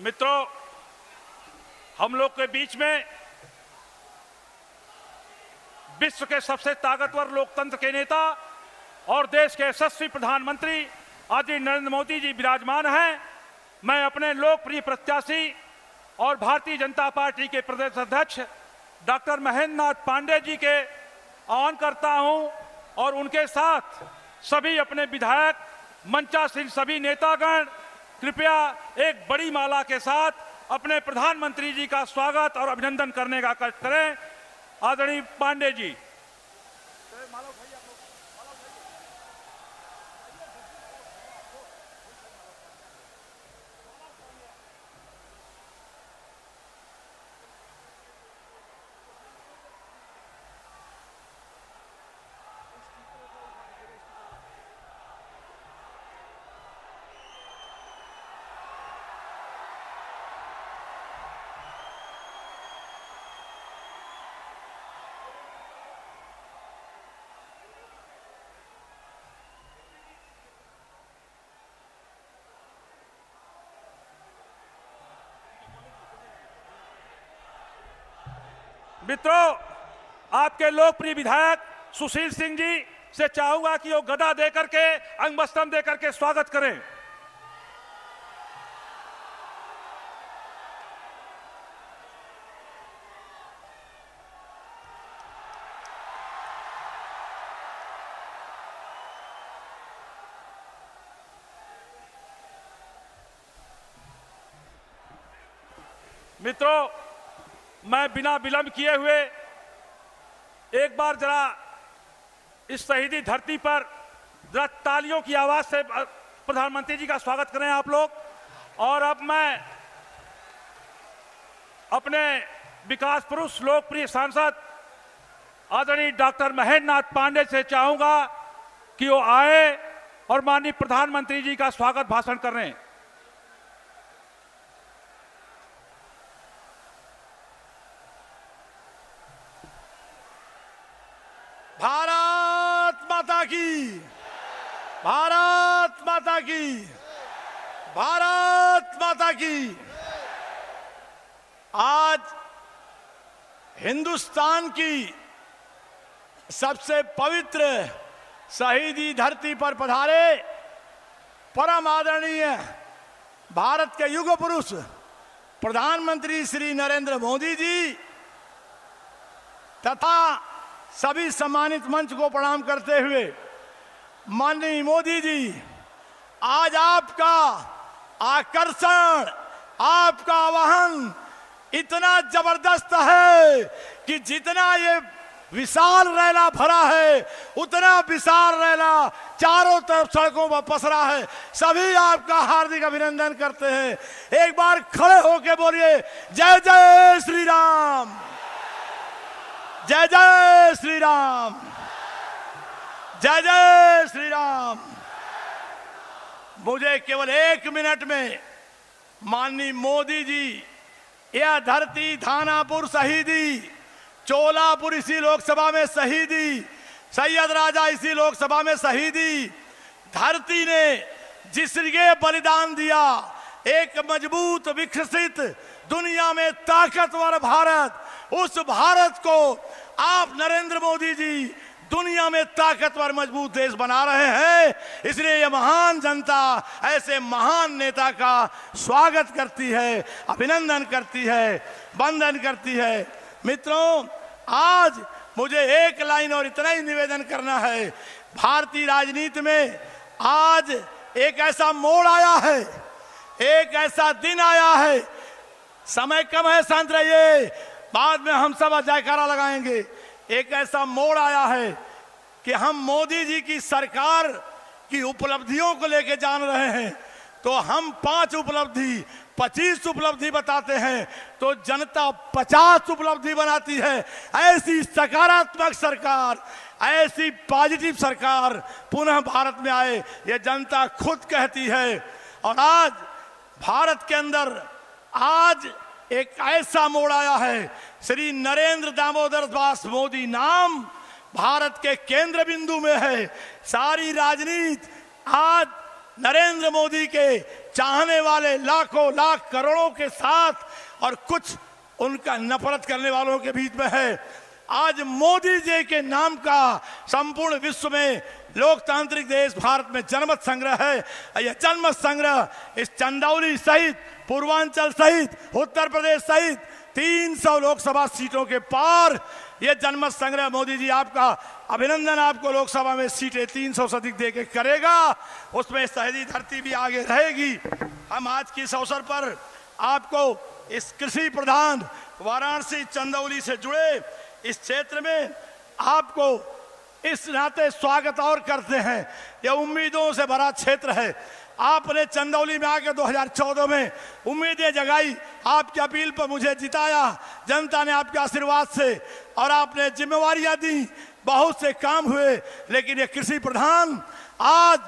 मित्रों, हम लोग के बीच में विश्व के सबसे ताकतवर लोकतंत्र के नेता और देश के यशस्वी प्रधानमंत्री आदि नरेंद्र मोदी जी विराजमान हैं। मैं अपने लोकप्रिय प्रत्याशी और भारतीय जनता पार्टी के प्रदेश अध्यक्ष डॉक्टर महेंद्र नाथ पांडे जी के आह्वान करता हूँ और उनके साथ सभी अपने विधायक, मंचासीन सभी नेतागण कृपया एक बड़ी माला के साथ अपने प्रधानमंत्री जी का स्वागत और अभिनंदन करने का कष्ट करें। आदरणीय पांडे जी मित्रों, आपके लोकप्रिय विधायक सुशील सिंह जी से चाहूँगा कि वो गदा देकर के अंगबस्तम देकर के स्वागत करें। मित्रों मैं बिना विलंब किए हुए एक बार जरा इस शहीदी धरती पर जरा तालियों की आवाज़ से प्रधानमंत्री जी का स्वागत करें आप लोग। और अब मैं अपने विकास पुरुष, लोकप्रिय सांसद, आदरणीय डॉक्टर महेंद्र नाथ पांडे से चाहूँगा कि वो आए और माननीय प्रधानमंत्री जी का स्वागत भाषण करें भारत माता की भारत माता की। भारत माता की। आज हिंदुस्तान की सबसे पवित्र शहीदी धरती पर पधारे परम आदरणीय भारत के युग पुरुष प्रधानमंत्री श्री नरेंद्र मोदी जी तथा सभी सम्मानित मंच को प्रणाम करते हुए माननीय मोदी जी आज आपका आकर्षण, आपका आवाहन इतना ज़बरदस्त है कि जितना ये विशाल रैला भरा है, उतना विशाल रैला चारों तरफ़ सड़कों पर पसरा है। सभी आपका हार्दिक अभिनंदन करते हैं। एक बार खड़े होके बोलिए, जय जय श्री राम जय जय श्री राम जय जय श्री राम मुझे केवल एक मिनट में माननीय मोदी जी यह धरती थानापुर शहीदी, चोलापुर इसी लोकसभा में शहीदी, सैयद राजा इसी लोकसभा में शहीदी, धरती ने जिस लिए बलिदान दिया, एक मज़बूत विकसित दुनिया में ताकतवर भारत, उस भारत को आप नरेंद्र मोदी जी दुनिया में ताकतवर मज़बूत देश बना रहे हैं। इसलिए यह महान जनता, ऐसे महान नेता का स्वागत करती है, अभिनंदन करती है, वंदन करती है। मित्रों, आज मुझे एक लाइन और इतना ही निवेदन करना है। भारतीय राजनीति में आज एक ऐसा मोड़ आया है, एक ऐसा दिन आया है। समय कम है शांत रहिए। बाद में हम सब जयकारा लगाएँगे। एक ऐसा मोड़ आया है कि हम मोदी जी की सरकार की उपलब्धियों को लेकर जान रहे हैं। तो हम पाँच उपलब्धि, पच्चीस उपलब्धि बताते हैं। तो जनता पचास उपलब्धि बनाती है। ऐसी सकारात्मक सरकार, ऐसी पॉजिटिव सरकार पुनः भारत में आए, ये जनता खुद कहती है। और आज भारत के अंदर, आज एक ऐसा मोड़ आया है। श्री नरेंद्र दामोदर दास मोदी नाम भारत के केंद्र बिंदु में है। सारी राजनीति आज नरेंद्र मोदी के चाहने वाले लाखों, लाख करोड़ों के साथ और कुछ उनका नफरत करने वालों के बीच में है। आज मोदी जी के नाम का संपूर्ण विश्व में लोकतांत्रिक देश भारत में जनमत संग्रह है। यह जनमत संग्रह इस चंदौली सहित पूर्वांचल सहित, उत्तर प्रदेश सहित 300 लोकसभा सीटों के पार ये जनमत संग्रह मोदी जी आपका अभिनंदन, आपको लोकसभा में सीटें 300 से अधिक देके करेगा। उसमें शहरी धरती भी आगे रहेगी। हम आज के इस अवसर पर आपको इस कृषि प्रधान वाराणसी चंदौली से जुड़े इस क्षेत्र में आपको इस नाते स्वागत और करते हैं। यह उम्मीदों से भरा क्षेत्र है। आपने चंदौली में आके 2014 में उम्मीदें जगाई, आपकी अपील पर मुझे जिताया। जनता ने आपके आशीर्वाद से और आपने जिम्मेवारियाँ दी। बहुत से काम हुए, लेकिन ये कृषि प्रधान आज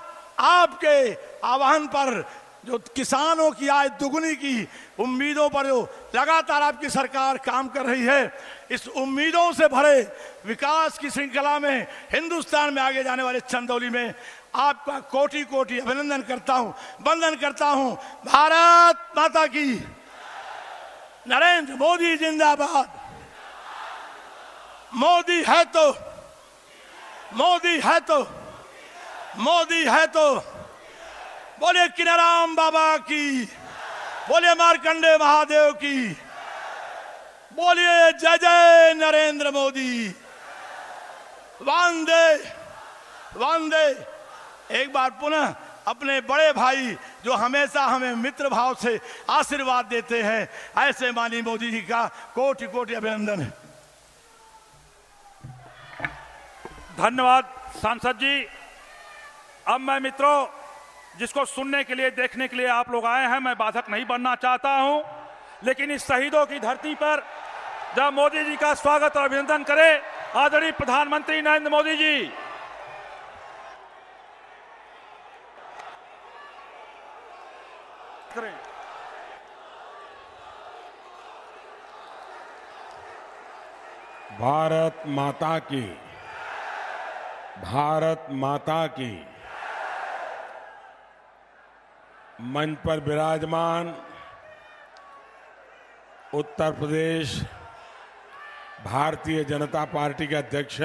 आपके आह्वान पर जो किसानों की आय दुगुनी की उम्मीदों पर जो लगातार आपकी सरकार काम कर रही है, इस उम्मीदों से भरे विकास की श्रृंखला में हिंदुस्तान में आगे जाने वाले चंदौली में आपका कोटि कोटि अभिनंदन करता हूँ, वंदन करता हूँ। भारत माता की। नरेंद्र मोदी जिंदाबाद। मोदी है तो। मोदी है तो। मोदी है तो। बोले किनाराम बाबा की। बोले मारकंडे महादेव की। बोलिए जय जय नरेंद्र मोदी। वंदे वंदे। एक बार पुनः अपने बड़े भाई जो हमेशा हमें मित्र भाव से आशीर्वाद देते हैं, ऐसे मानी मोदी जी का कोटि कोटि अभिनंदन धन्यवाद सांसद जी। अब मैं मित्रों, जिसको सुनने के लिए, देखने के लिए आप लोग आए हैं, मैं बाधक नहीं बनना चाहता हूँ, लेकिन इस शहीदों की धरती पर जब मोदी जी का स्वागत और अभिनंदन करें, आदरणीय प्रधानमंत्री नरेंद्र मोदी जी। करें। भारत माता की, भारत माता की। मंच पर विराजमान उत्तर प्रदेश भारतीय जनता पार्टी के अध्यक्ष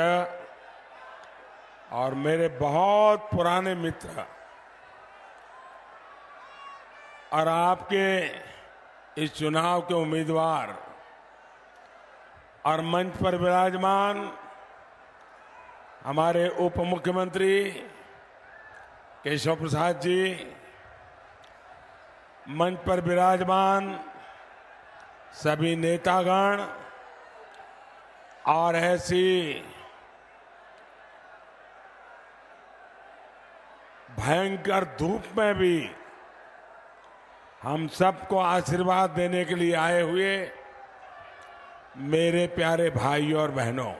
और मेरे बहुत पुराने मित्र और आपके इस चुनाव के उम्मीदवार और मंच पर विराजमान हमारे उप मुख्यमंत्री केशव प्रसाद जी, मंच पर विराजमान सभी नेतागण और ऐसी भयंकर धूप में भी हम सबको आशीर्वाद देने के लिए आए हुए मेरे प्यारे भाई और बहनों।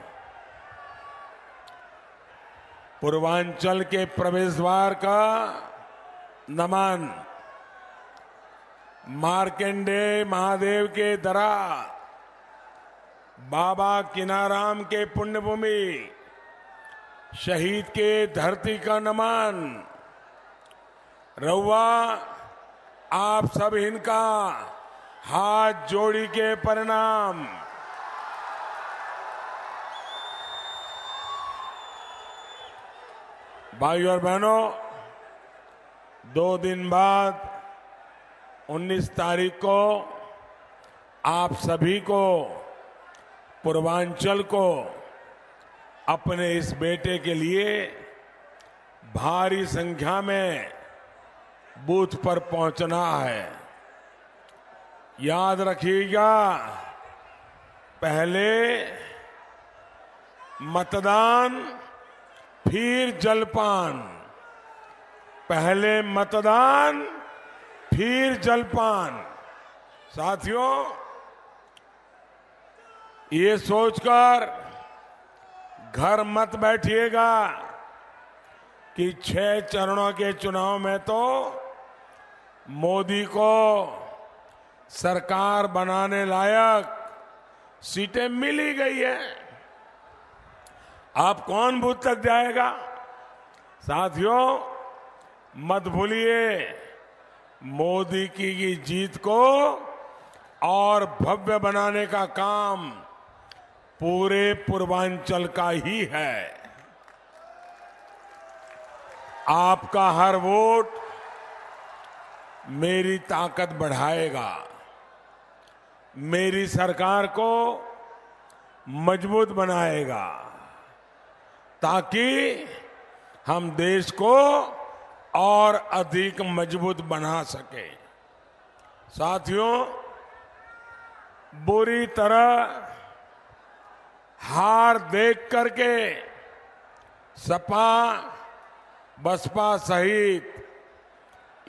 पूर्वांचल के प्रवेश द्वार का नमन, मार्कंडे महादेव के दरा, बाबा किनाराम के पुण्यभूमि, शहीद के धरती का नमन, रउआ आप सब इनका हाथ जोड़ी के परिणाम। भाई और बहनों, दो दिन बाद 19 तारीख को आप सभी को, पूर्वांचल को, अपने इस बेटे के लिए भारी संख्या में बूथ पर पहुँचना है। याद रखिएगा, पहले मतदान, फिर जलपान। पहले मतदान, फिर जलपान। साथियों, ये सोचकर घर मत बैठिएगा कि छह चरणों के चुनाव में तो मोदी को सरकार बनाने लायक सीटें मिली गई है। आप कौन बूथ तक जाएगा? साथियों, मत भूलिए, मोदी की की जीत को और भव्य बनाने का काम पूरे पूर्वांचल का ही है। आपका हर वोट मेरी ताकत बढ़ाएगा। मेरी सरकार को मज़बूत बनाएगा ताकि हम देश को और अधिक मज़बूत बना सके। साथियों, बुरी तरह हार देख करके सपा, बसपा सहित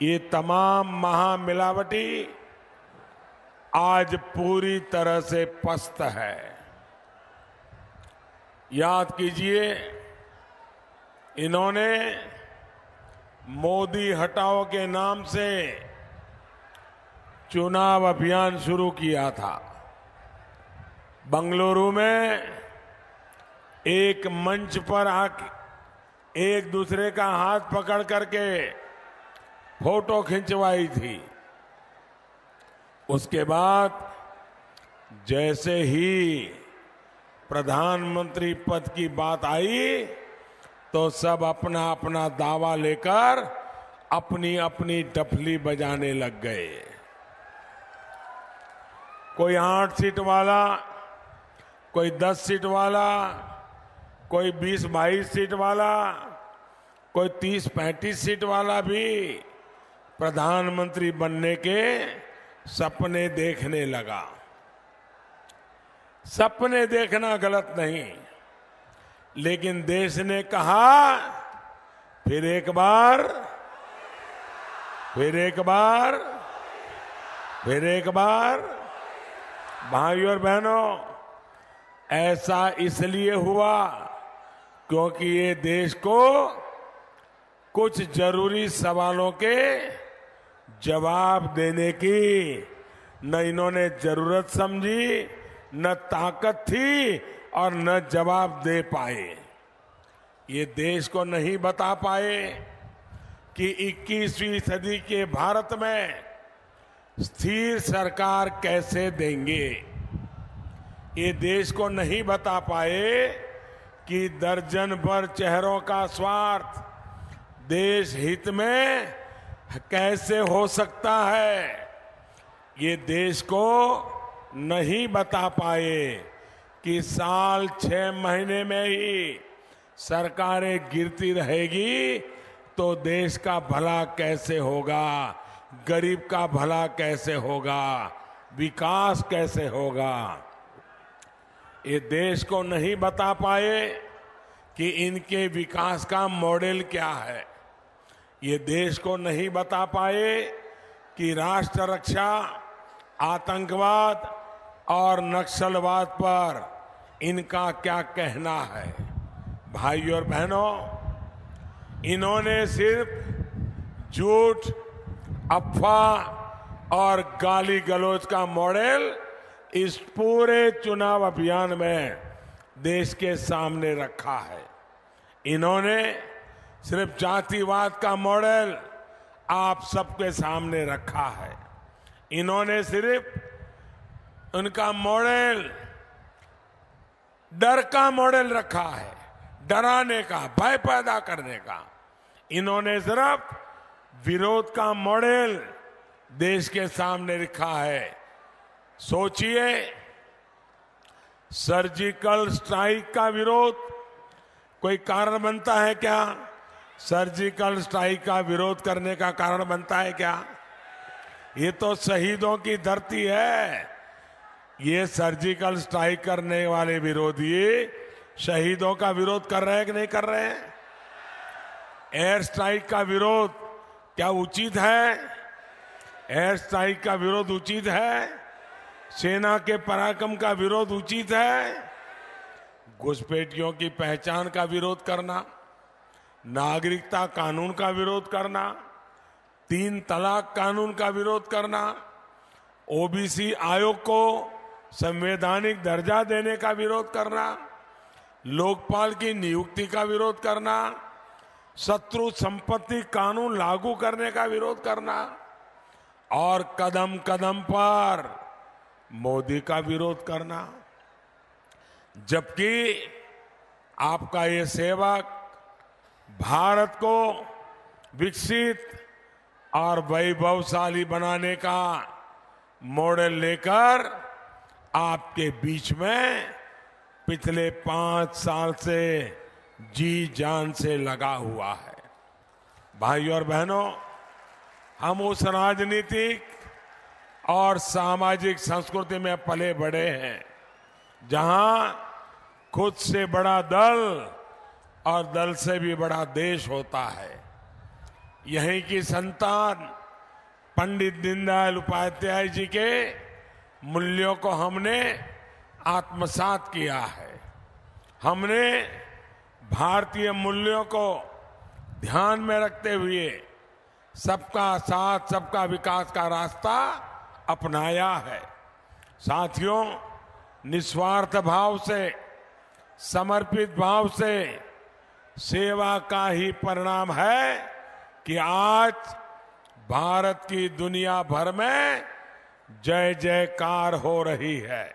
ये तमाम महामिलावटी आज पूरी तरह से पस्त है। याद कीजिए, इन्होंने मोदी हटाओ के नाम से चुनाव अभियान शुरू किया था। बंगलुरु में एक मंच पर आके एक दूसरे का हाथ पकड़ करके फ़ोटो खिंचवाई थी। उसके बाद जैसे ही प्रधानमंत्री पद की बात आई तो सब अपना अपना दावा लेकर अपनी अपनी डफली बजाने लग गए। कोई आठ सीट वाला, कोई दस सीट वाला, कोई बीस बाईस सीट वाला, कोई तीस पैंतीस सीट वाला भी प्रधानमंत्री बनने के सपने देखने लगा। सपने देखना गलत नहीं, लेकिन देश ने कहा, फिर एक बार, फिर एक बार, फिर एक बार भाई और बहनों, ऐसा इसलिए हुआ क्योंकि ये देश को कुछ ज़रूरी सवालों के जवाब देने की न इन्होंने ज़रूरत समझी, न ताकत थी और न जवाब दे पाए। ये देश को नहीं बता पाए कि 21वीं सदी के भारत में स्थिर सरकार कैसे देंगे। ये देश को नहीं बता पाए कि दर्जन भर चेहरों का स्वार्थ देश हित में कैसे हो सकता है? ये देश को नहीं बता पाए कि साल छह महीने में ही सरकारें गिरती रहेगी तो देश का भला कैसे होगा? गरीब का भला कैसे होगा? विकास कैसे होगा? ये देश को नहीं बता पाए कि इनके विकास का मॉडल क्या है? ये देश को नहीं बता पाए कि राष्ट्र रक्षा, आतंकवाद और नक्सलवाद पर इनका क्या कहना है? भाई और बहनों, इन्होंने सिर्फ़ झूठ, अफवाह और गाली गलौज का मॉडल इस पूरे चुनाव अभियान में देश के सामने रखा है। इन्होंने सिर्फ़ जातिवाद का मॉडल आप सबके सामने रखा है। इन्होंने सिर्फ़ उनका मॉडल, डर का मॉडल रखा है, डराने का, भय पैदा करने का। इन्होंने सिर्फ़ विरोध का मॉडल देश के सामने रखा है। सोचिए, सर्जिकल स्ट्राइक का विरोध, कोई कारण बनता है क्या? सर्जिकल स्ट्राइक का विरोध करने का कारण बनता है क्या? ये तो शहीदों की धरती है। ये सर्जिकल स्ट्राइक करने वाले विरोधी शहीदों का विरोध कर रहे हैं कि नहीं कर रहे हैं? एयर स्ट्राइक का विरोध क्या उचित है? एयर स्ट्राइक का विरोध उचित है? सेना के पराक्रम का विरोध उचित है? घुसपैठियों की पहचान का विरोध करना। नागरिकता कानून का विरोध करना, तीन तलाक कानून का विरोध करना ओबीसी आयोग को संवैधानिक दर्जा देने का विरोध करना, लोकपाल की नियुक्ति का विरोध करना, शत्रु संपत्ति कानून लागू करने का विरोध करना, और कदम कदम पर मोदी का विरोध करना। जबकि आपका ये सेवक भारत को विकसित और वैभवशाली बनाने का मॉडल लेकर आपके बीच में पिछले पाँच साल से जी जान से लगा हुआ है। भाई और बहनों, हम उस राजनीतिक और सामाजिक संस्कृति में पले बड़े हैं, जहाँ खुद से बड़ा दल और दल से भी बड़ा देश होता है। यहीं की संतान पंडित दीनदयाल उपाध्याय जी के मूल्यों को हमने आत्मसात किया है। हमने भारतीय मूल्यों को ध्यान में रखते हुए सबका साथ, सबका विकास का रास्ता अपनाया है। साथियों, निस्वार्थ भाव से, समर्पित भाव से सेवा का ही परिणाम है कि आज भारत की दुनिया भर में जय जयकार हो रही है।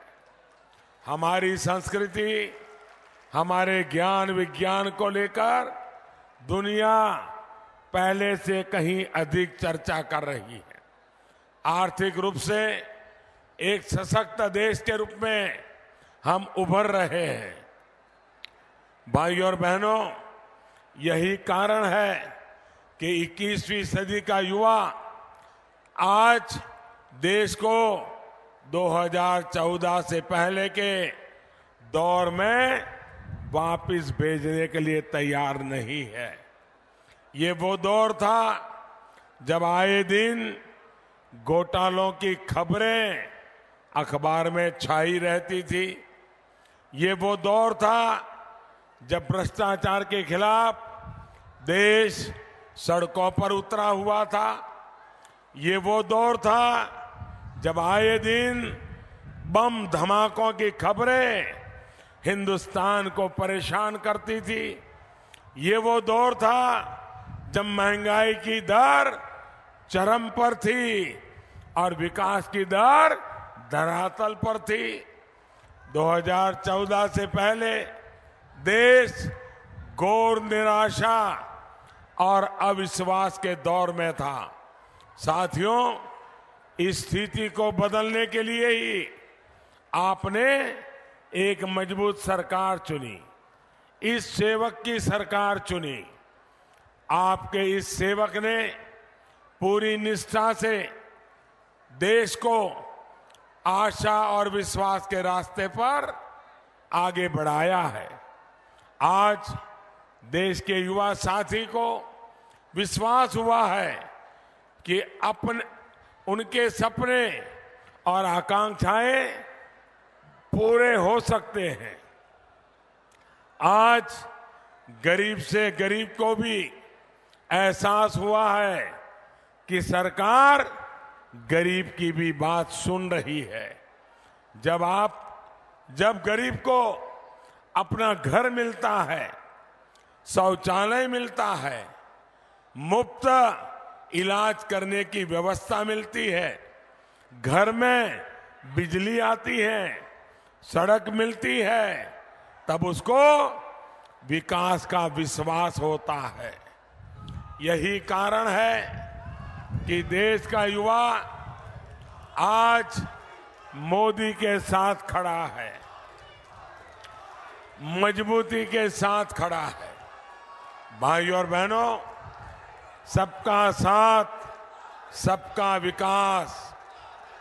हमारी संस्कृति, हमारे ज्ञान विज्ञान को लेकर दुनिया पहले से कहीं अधिक चर्चा कर रही है। आर्थिक रूप से एक सशक्त देश के रूप में हम उभर रहे हैं। भाई और बहनों यही कारण है कि 21वीं सदी का युवा आज देश को 2014 से पहले के दौर में वापस भेजने के लिए तैयार नहीं है। ये वो दौर था जब आए दिन घोटालों की खबरें अखबार में छाई रहती थी। ये वो दौर था जब भ्रष्टाचार के खिलाफ देश सड़कों पर उतरा हुआ था। ये वो दौर था जब आए दिन बम धमाकों की खबरें हिंदुस्तान को परेशान करती थी। ये वो दौर था जब महँगाई की दर चरम पर थी और विकास की दर धरातल पर थी। 2014 से पहले देश घोर निराशा और अविश्वास के दौर में था। साथियों, इस स्थिति को बदलने के लिए ही आपने एक मज़बूत सरकार चुनी। इस सेवक की सरकार चुनी। आपके इस सेवक ने पूरी निष्ठा से देश को आशा और विश्वास के रास्ते पर आगे बढ़ाया है। आज देश के युवा साथी को विश्वास हुआ है कि अपने, उनके सपने और आकांक्षाएँ पूरे हो सकते हैं। आज गरीब से गरीब को भी एहसास हुआ है कि सरकार गरीब की भी बात सुन रही है। जब आप, जब गरीब को अपना घर मिलता है शौचालय मिलता है। मुफ़्त इलाज करने की व्यवस्था मिलती है। घर में बिजली आती है, सड़क मिलती है, तब उसको विकास का विश्वास होता है। यही कारण है कि देश का युवा आज मोदी के साथ खड़ा है, मजबूती के साथ खड़ा है। भाई और बहनों, सबका साथ, सबका विकास,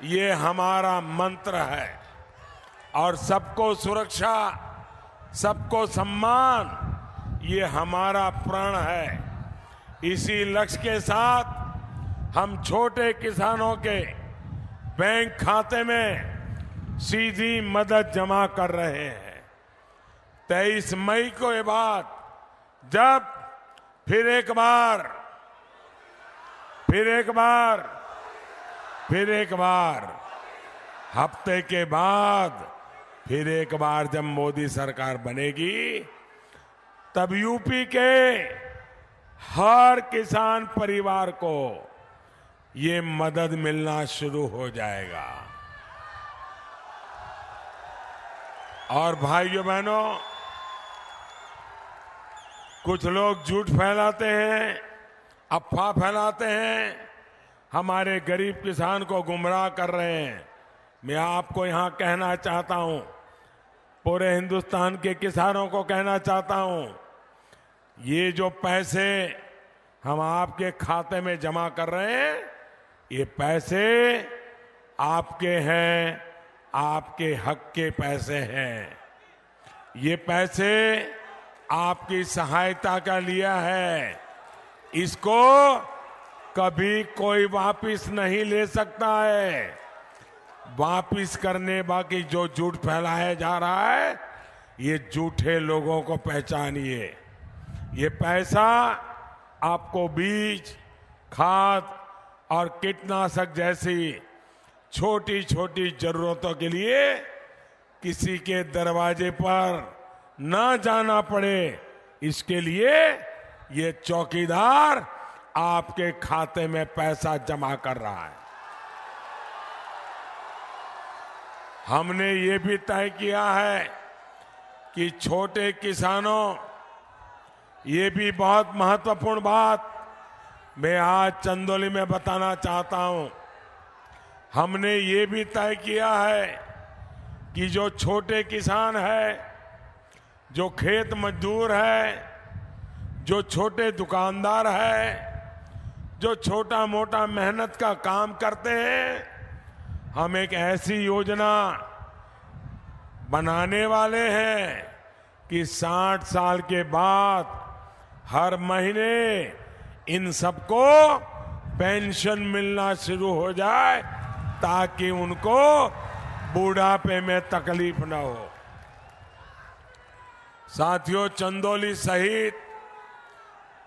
ये हमारा मंत्र है। और सबको सुरक्षा, सबको सम्मान, ये हमारा प्रण है। इसी लक्ष्य के साथ हम छोटे किसानों के बैंक खाते में सीधी मदद जमा कर रहे हैं। तेईस मई को ये बात जब फिर एक बार, फिर एक बार, फिर एक बार। हफ़्ते के बाद फिर एक बार जब मोदी सरकार बनेगी, तब यूपी के हर किसान परिवार को ये मदद मिलना शुरू हो जाएगा। और भाइयों बहनों कुछ लोग झूठ फैलाते हैं, अफवाह फैलाते हैं। हमारे गरीब किसान को गुमराह कर रहे हैं। मैं आपको यहाँ कहना चाहता हूँ, पूरे हिंदुस्तान के किसानों को कहना चाहता हूँ, ये जो पैसे हम आपके खाते में जमा कर रहे हैं, ये पैसे आपके हैं, आपके हक के पैसे हैं। ये पैसे आपकी सहायता का लिया है। इसको कभी कोई वापिस नहीं ले सकता है। वापिस करने बाकी जो झूठ फैलाया जा रहा है, ये झूठे लोगों को पहचानिए। ये पैसा आपको बीज, खाद और कीटनाशक जैसी छोटी छोटी जरूरतों के लिए किसी के दरवाजे पर न जाना पड़े। इसके लिए ये चौकीदार आपके खाते में पैसा जमा कर रहा है। हमने ये भी तय किया है कि छोटे किसानों, ये भी बहुत महत्वपूर्ण बात मैं आज चंदौली में बताना चाहता हूँ। हमने ये भी तय किया है कि जो छोटे किसान है जो खेत मजदूर है, जो छोटे दुकानदार है, जो छोटा मोटा मेहनत का काम करते हैं, हम एक ऐसी योजना बनाने वाले हैं कि 60 साल के बाद हर महीने इन सबको पेंशन मिलना शुरू हो जाए ताकि उनको बुढ़ापे में तकलीफ़ न हो। साथियों, चंदौली सहित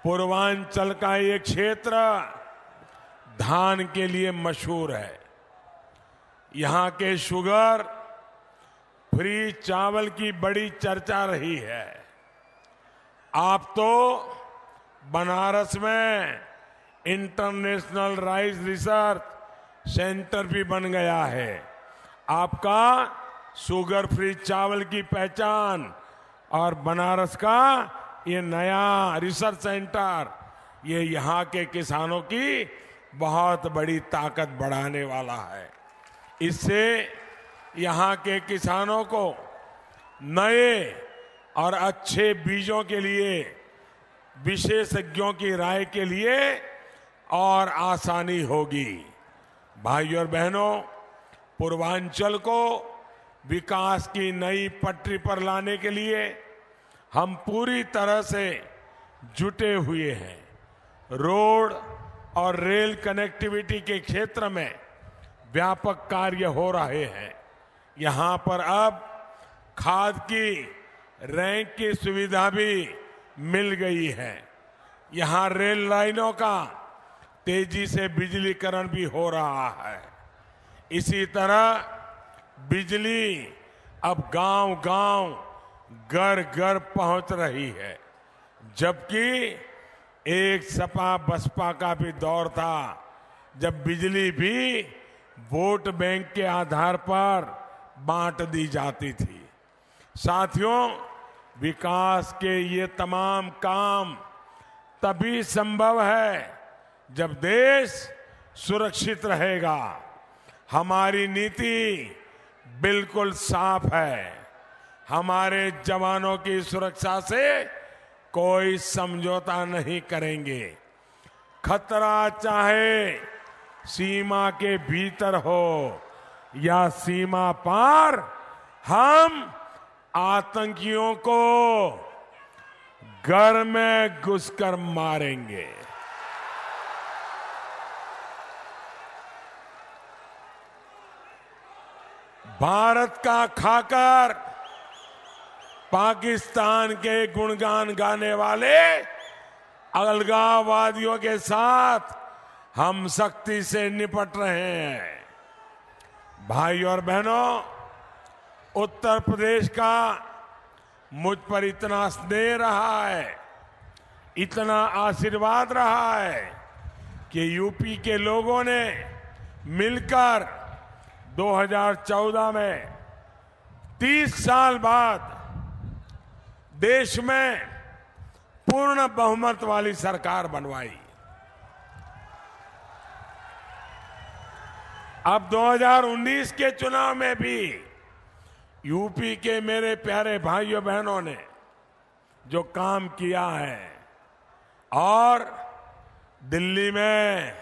पूर्वांचल का ये क्षेत्र धान के लिए मशहूर है। यहाँ के शुगर, फ्री चावल की बड़ी चर्चा रही है। आप तो बनारस में इंटरनेशनल राइस रिसर्च सेंटर भी बन गया है। आपका शुगर फ्री चावल की पहचान और बनारस का ये नया रिसर्च सेंटर ये यहाँ के किसानों की बहुत बड़ी ताकत बढ़ाने वाला है। इससे यहाँ के किसानों को नए और अच्छे बीजों के लिए, विशेषज्ञों की राय के लिए और आसानी होगी। भाइयों और बहनों, पूर्वांचल को विकास की नई पटरी पर लाने के लिए हम पूरी तरह से जुटे हुए हैं। रोड और रेल कनेक्टिविटी के क्षेत्र में व्यापक कार्य हो रहे हैं। यहाँ पर अब खाद की रैंक की सुविधा भी मिल गई है। यहाँ रेल लाइनों का तेज़ी से बिजलीकरण भी हो रहा है। इसी तरह बिजली अब गाँव गाँव घर घर पहुँच रही है। जबकि एक सपा बसपा का भी दौर था, जब बिजली भी वोट बैंक के आधार पर बांट दी जाती थी। साथियों, विकास के ये तमाम काम तभी संभव है जब देश सुरक्षित रहेगा। हमारी नीति बिल्कुल साफ़ है। हमारे जवानों की सुरक्षा से कोई समझौता नहीं करेंगे। खतरा चाहे सीमा के भीतर हो या सीमा पार, हम आतंकियों को घर में घुसकर मारेंगे। भारत का खाकर पाकिस्तान के गुणगान गाने वाले अलगाववादियों के साथ हम सख्ती से निपट रहे हैं। भाई और बहनों, उत्तर प्रदेश का मुझ पर इतना स्नेह रहा है, इतना आशीर्वाद रहा है कि यूपी के लोगों ने मिलकर 2014 में 30 साल बाद देश में पूर्ण बहुमत वाली सरकार बनवाई। अब 2019 के चुनाव में भी यूपी के मेरे प्यारे भाइयों बहनों ने जो काम किया है, और दिल्ली में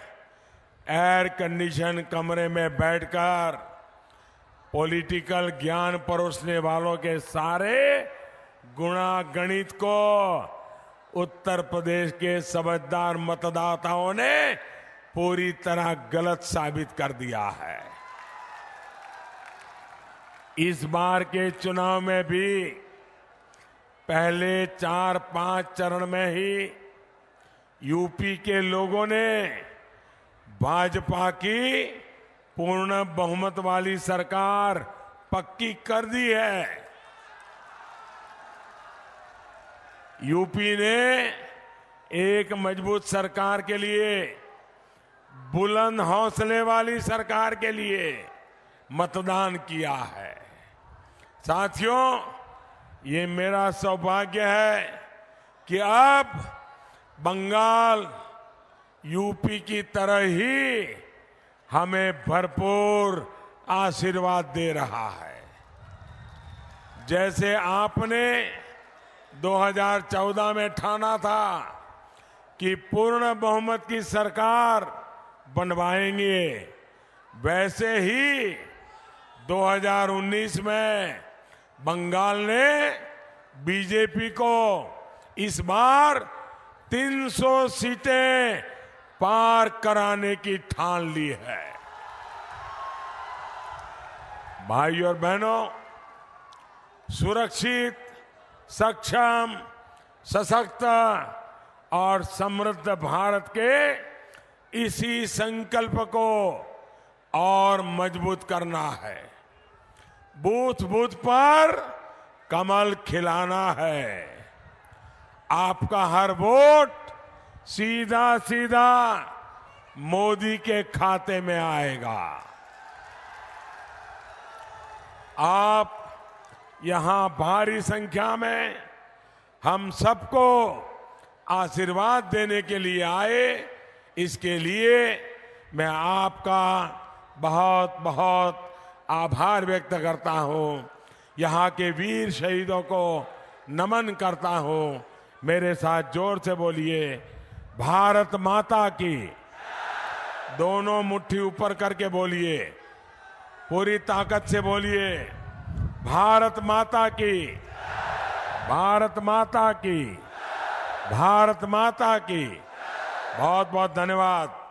एयर कंडीशन कमरे में बैठकर पॉलिटिकल ज्ञान परोसने वालों के सारे गुणा गणित को उत्तर प्रदेश के समझदार मतदाताओं ने पूरी तरह गलत साबित कर दिया है। इस बार के चुनाव में भी पहले चार पाँच चरण में ही यूपी के लोगों ने भाजपा की पूर्ण बहुमत वाली सरकार पक्की कर दी है। यूपी ने एक मज़बूत सरकार के लिए, बुलंद हौसले वाली सरकार के लिए मतदान किया है। साथियों, ये मेरा सौभाग्य है कि अब बंगाल यूपी की तरह ही हमें भरपूर आशीर्वाद दे रहा है। जैसे आपने 2014 में ठाना था कि पूर्ण बहुमत की सरकार बनवाएँगे, वैसे ही 2019 में बंगाल ने बीजेपी को इस बार 300 सीटें पार कराने की ठान ली है। भाई और बहनों, सुरक्षित, सक्षम, सशक्त और समृद्ध भारत के इसी संकल्प को और मज़बूत करना है। बूथ बूथ पर कमल खिलाना है। आपका हर वोट सीधा सीधा मोदी के खाते में आएगा। आप यहाँ भारी संख्या में हम सबको आशीर्वाद देने के लिए आए। इसके लिए मैं आपका बहुत बहुत आभार व्यक्त करता हूँ। यहाँ के वीर शहीदों को नमन करता हूँ। मेरे साथ ज़ोर से बोलिए भारत माता की। दोनों मुट्ठी ऊपर करके बोलिए। पूरी ताकत से बोलिए। भारत माता की। भारत माता की। भारत माता की। बहुत बहुत धन्यवाद।